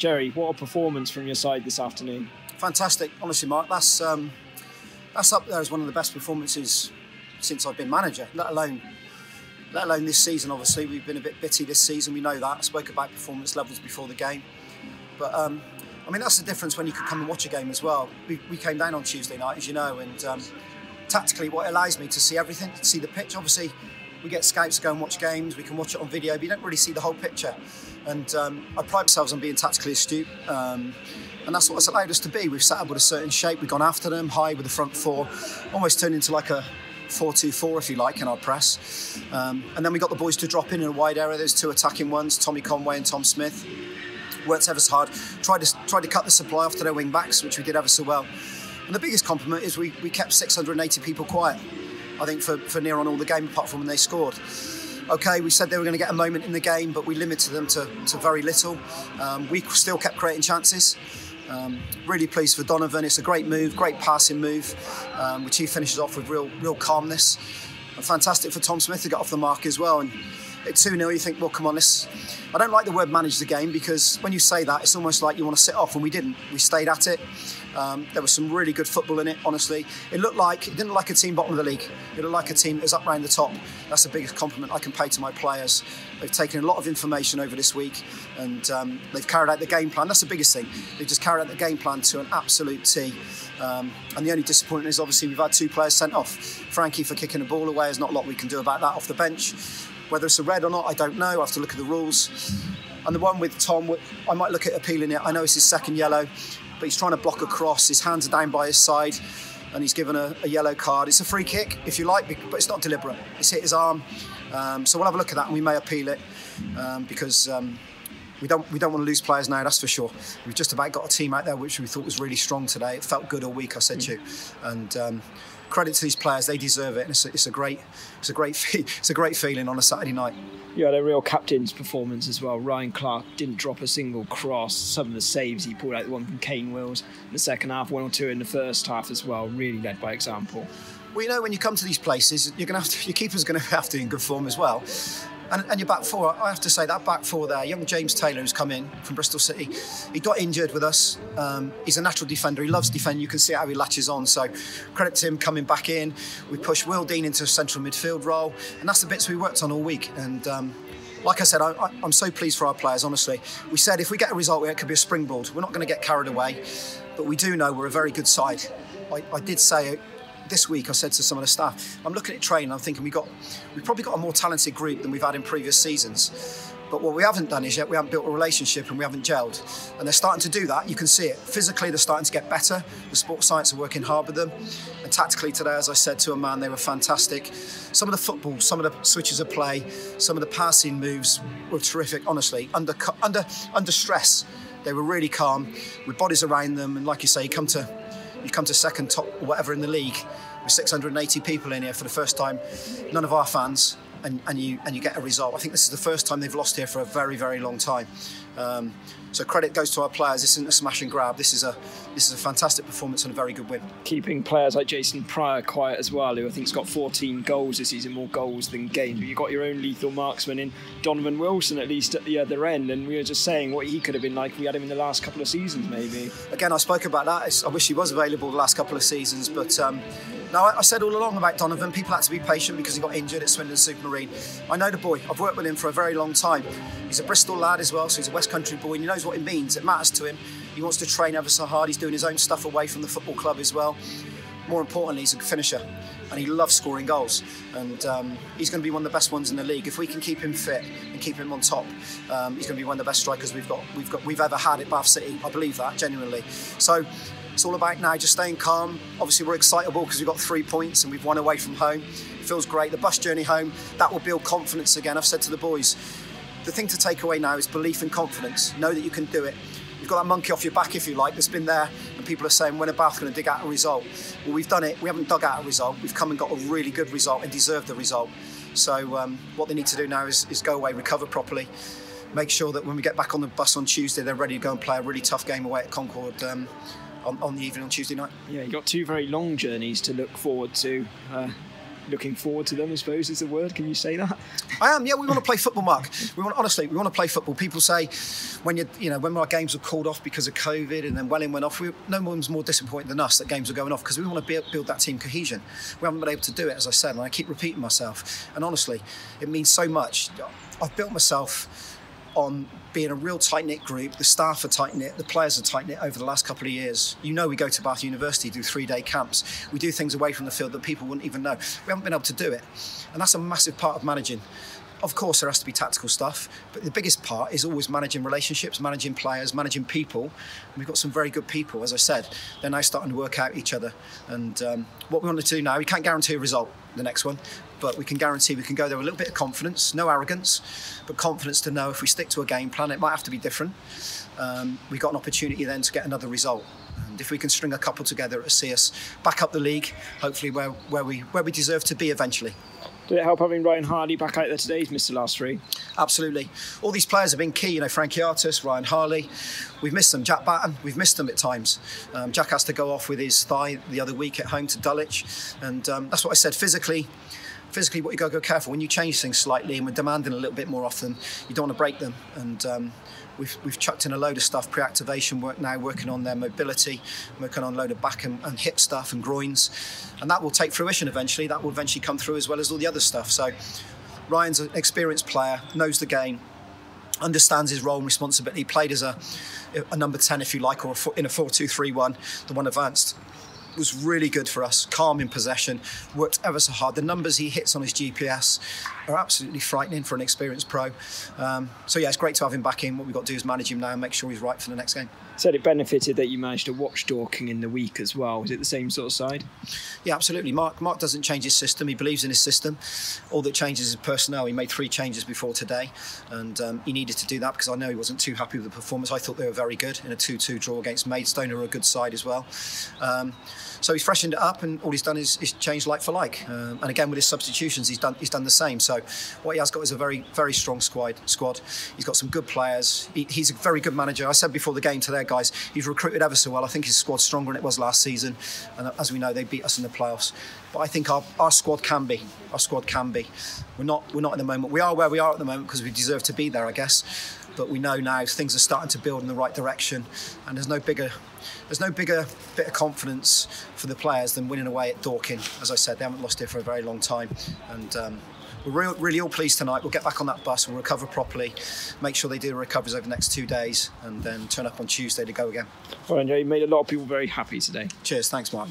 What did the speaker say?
Jerry, what a performance from your side this afternoon. Fantastic, honestly, Mark. That's um, that's up there as one of the best performances since I've been manager. Let alone, let alone this season. Obviously, we've been a bit bitty this season. We know that. I spoke about performance levels before the game, but um, I mean that's the difference when you could come and watch a game as well. We, we came down on Tuesday night, as you know, and um, tactically, what allows me to see everything, to see the pitch. Obviously, we get scouts to go and watch games. We can watch it on video, but you don't really see the whole picture. And um, I pride ourselves on being tactically astute. Um, and that's what it's allowed us to be. We've set up with a certain shape. We've gone after them high with the front four, almost turned into like a 4-2-4 if you like in our press. Um, and then we got the boys to drop in in a wide area. There's two attacking ones, Tommy Conway and Tom Smith. Worked ever so hard. Tried to tried to cut the supply off to their wing backs, which we did ever so well. And the biggest compliment is we, we kept 680 people quiet. I think for, for near on all the game apart from when they scored okay, we said they were going to get a moment in the game, but we limited them to, to very little. Um, we still kept creating chances. Um, really pleased for Donovan. It's a great move, great passing move, um, which he finishes off with real, real calmness. And fantastic for Tom Smith to get off the mark as well. And at 2 0, you think, well, come on, this. I don't like the word manage the game because when you say that, it's almost like you want to sit off, and we didn't. We stayed at it. Um, there was some really good football in it, honestly. It looked like, it didn't look like a team bottom of the league. It looked like a team that was up around the top. That's the biggest compliment I can pay to my players. They've taken a lot of information over this week and um, they've carried out the game plan. That's the biggest thing. They've just carried out the game plan to an absolute T. Um, and the only disappointment is obviously we've had two players sent off. Frankie for kicking the ball away, there's not a lot we can do about that off the bench. Whether it's a red or not, I don't know. I have to look at the rules. And the one with Tom, I might look at appealing it. I know it's his second yellow but he's trying to block a cross. His hands are down by his side, and he's given a, a yellow card. It's a free kick, if you like, but it's not deliberate. It's hit his arm. Um, so we'll have a look at that, and we may appeal it um, because. Um, we don't we don't want to lose players now. That's for sure. We've just about got a team out there which we thought was really strong today. It felt good all week. I said mm. to you, and um, credit to these players. They deserve it. And it's a, it's a great it's a great it's a great feeling on a Saturday night you had a real captain's performance as well. Ryan Clarke didn't drop a single cross. Some of the saves he pulled out, the one from Kane Wills in the second half, one or two in the first half as well. Really led by example. Well, you know, when you come to these places, you're going to have to, your keeper's going to have to be in good form as well. And, and your back four, I have to say that back four there, young James Taylor who's come in from Bristol City, he got injured with us. Um, he's a natural defender. He loves defending. You can see how he latches on. So credit to him coming back in. We pushed Will Dean into a central midfield role, and that's the bits we worked on all week. And um, like I said, I, am so pleased for our players, honestly. We said if we get a result, it could be a springboard. We're not going to get carried away, but we do know we're a very good side. I, I did say this week I said to some of the staff, I'm looking at training, I'm thinking we got we've probably got a more talented group than we've had in previous seasons. But what we haven't done is yet we haven't built a relationship and we haven't gelled. And they're starting to do that. You can see it. Physically, they're starting to get better. The sports science are working hard with them. And tactically today, as I said to a man, they were fantastic. Some of the football, some of the switches of play, some of the passing moves were terrific, honestly. Under, under, under stress, they were really calm with bodies around them. And like you say, you come to you come to second top whatever in the league with 680 people in here for the first time. None of our fans, and, and you and you get a result. I think this is the first time they've lost here for a very very long time. Um, so credit goes to our players. This isn't a smash and grab. This is a this is a fantastic performance and a very good win. Keeping players like Jason Prior quiet as well, who I think's got 14 goals this season, more goals than games. But you've got your own lethal marksman in Donovan Wilson, at least at the other end. And we were just saying what he could have been like. We had him in the last couple of seasons, maybe. Again, I spoke about that. I wish he was available the last couple of seasons, but. Um, now, I said all along about Donovan, people had to be patient because he got injured at Swindon Supermarine. I know the boy, I've worked with him for a very long time. He's a Bristol lad as well, so he's a West Country boy and he knows what it means. It matters to him. He wants to train ever so hard. He's doing his own stuff away from the football club as well. More importantly, he's a finisher and he loves scoring goals. And um, he's going to be one of the best ones in the league. If we can keep him fit and keep him on top, um, he's going to be one of the best strikers we've got, we've got, we've ever had at Bath City. I believe that genuinely. So it's all about now just staying calm. Obviously, we're excitable because we've got three points and we've won away from home. It feels great. The bus journey home, that will build confidence again. I've said to the boys, the thing to take away now is belief and confidence. Know that you can do it. Got that monkey off your back, if you like, that's been there, and people are saying, when are Bath going to dig out a result? Well, we've done it. We haven't dug out a result. We've come and got a really good result and deserved the result. So, um, what they need to do now is, is go away, recover properly, make sure that when we get back on the bus on Tuesday, they're ready to go and play a really tough game away at Concord. Um, on, on the evening on Tuesday night. Yeah, you've got two very long journeys to look forward to. Uh, looking forward to them. I suppose is the word. Can you say that? I am. Yeah, we want to play football, Mark. We want honestly, we want to play football. People say when you you know when our games were called off because of COVID and then Welling went off, we, no one's more disappointed than us that games were going off because we want to build that team cohesion. We haven't been able to do it, as I said, and I keep repeating myself. And honestly, it means so much. I've built myself on being a real tight knit group. The staff are tight knit, the players are tight knit over the last couple of years. You know, we go to Bath University, do three day camps. We do things away from the field that people wouldn't even know. We haven't been able to do it. And that's a massive part of managing. Of course, there has to be tactical stuff, but the biggest part is always managing relationships, managing players, managing people. And we've got some very good people, as I said. They're now starting to work out each other. And um, what we want to do now, we can't guarantee a result, the next one, but we can guarantee we can go there with a little bit of confidence, no arrogance, but confidence to know if we stick to a game plan, it might have to be different. Um, we've got an opportunity then to get another result. And if we can string a couple together, it'll see us back up the league, hopefully where, where we where we deserve to be eventually. Did it help having Ryan Harley back out there today? He's missed the last three. Absolutely. All these players have been key. You know, Frankie Artus, Ryan Harley. We've missed them. Jack Batten, we've missed them at times. Um, Jack has to go off with his thigh the other week at home to Dulwich. And um, that's what I said. Physically, physically, what you got to go careful when you change things slightly and we're demanding a little bit more often. You don't want to break them, and um, we've we've chucked in a load of stuff, pre-activation work now, working on their mobility, working on a load of back and, and hip stuff and groins, and that will take fruition eventually. That will eventually come through as well as all the other stuff. So, Ryan's an experienced player, knows the game. Understands his role and responsibility. Played as a, a number 10, if you like, or a, in a 4 2 3 1, the one advanced was really good for us. Calm in possession, worked ever so hard. The numbers he hits on his GPS are absolutely frightening for an experienced pro. Um, so yeah, it's great to have him back in. What we've got to do is manage him now and make sure he's right for the next game. Said it benefited that you managed to watch Dorking in the week as well. Is it the same sort of side? Yeah, absolutely. Mark Mark doesn't change his system. He believes in his system. All that changes is personnel. He made three changes before today, and um, he needed to do that because I know he wasn't too happy with the performance. I thought they were very good in a 2-2 draw against Maidstone, who are a good side as well. Um, so he's freshened it up, and all he's done is, is changed like for like. Um, and again, with his substitutions, he's done he's done the same. So what he has got is a very very strong squad. Squad. He's got some good players. He, he's a very good manager. I said before the game to their guys, he's recruited ever so well. I think his squad's stronger than it was last season, and as we know, they beat us in the playoffs. But I think our, our squad can be. Our squad can be. We're not we're not in the moment. We are where we are at the moment because we deserve to be there, I guess but we know now things are starting to build in the right direction, and there's no bigger there's no bigger bit of confidence for the players than winning away at Dorking. As I said, they haven't lost it for a very long time, and. Um, we're real, really all pleased tonight. We'll get back on that bus, we'll recover properly, make sure they do the recoveries over the next two days, and then turn up on Tuesday to go again. Well, Andrew, you made a lot of people very happy today. Cheers. Thanks, Mark.